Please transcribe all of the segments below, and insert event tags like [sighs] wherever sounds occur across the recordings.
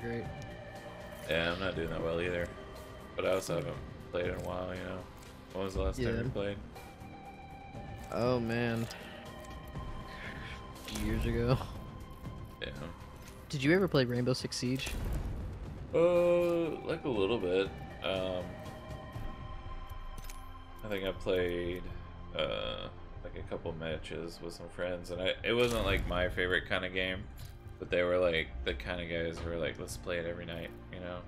that great. Yeah, I'm not doing that well either. But I also haven't played in a while, you know. When was the last Yeah. time you played? Oh man. Years ago. Yeah. Did you ever play Rainbow Six Siege? Uh, like a little bit. Um, I think I played uh like a couple matches with some friends, and I it wasn't like my favorite kind of game, but they were like the kind of guys who were like, let's play it every night, you know.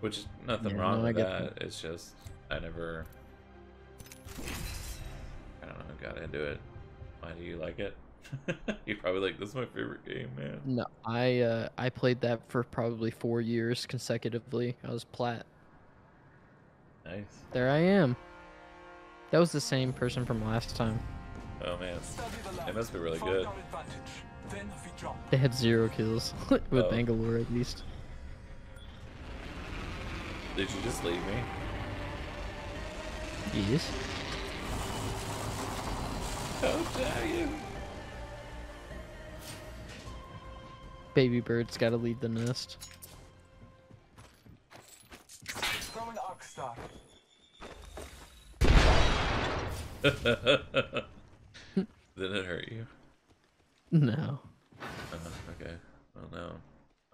Which is nothing Yeah, wrong no, I with that. It's just I never. I don't know. Got into it. Why do you like it? [laughs] you probably like this is my favorite game, man. No, I uh, I played that for probably four years consecutively. I was plat. Nice. There I am. That was the same person from last time. Oh man, it must be really good. They had zero kills [laughs] with Oh. Bangalore at least. Did you just leave me? Yes. How dare you? Baby bird's got to leave the nest. Throwing arc star. Did it hurt you? No. Uh, okay. Oh no.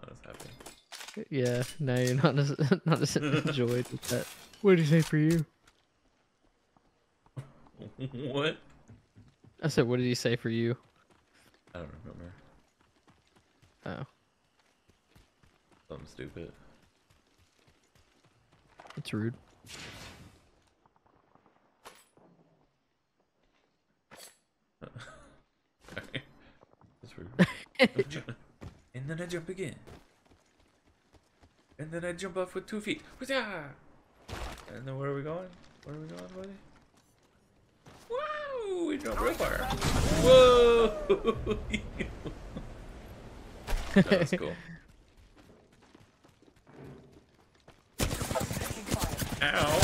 I was happy. Yeah, no, you're not as [laughs] not as enjoyed with that. What did he say for you? [laughs] what? I said, what did he say for you? I don't remember. Oh, Something stupid. it's rude. That's rude. And then I jump again. And then I jump off with two feet. Huzzah! And then where are we going? Where are we going, buddy? Whoa! We jumped real far. Whoa! [laughs] that was cool. Ow!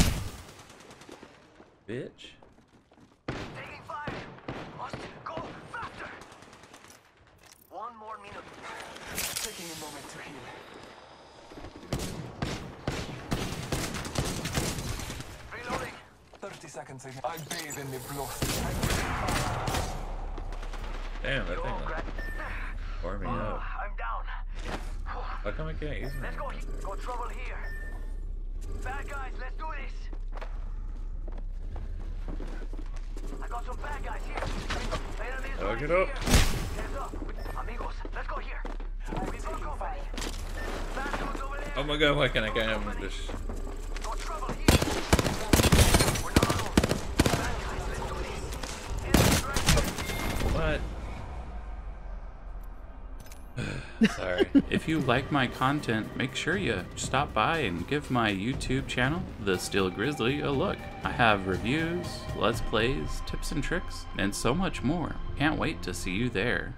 Bitch. Taking fire. Must go faster. One more. Taking a moment to heal. Reloading. 30 seconds again. I bathe in the blood. Damn, that thing tore me oh, up. I'm down. How come I can't use Let's go. Got trouble here. Bad guys, let's do this. I got some bad guys here. Enemies Oh, right up. here. Heads up. Amigos, let's go here. We've got company. Bad dudes over there. Oh my god, why can't I get him with this? Got trouble here. We're not alone. Bad guys, let's do this. Enemies right here. What? [sighs] Sorry. If you like my content, make sure you stop by and give my YouTube channel, The Steel Grizzly, a look. I have reviews, let's plays, tips and tricks, and so much more. Can't wait to see you there.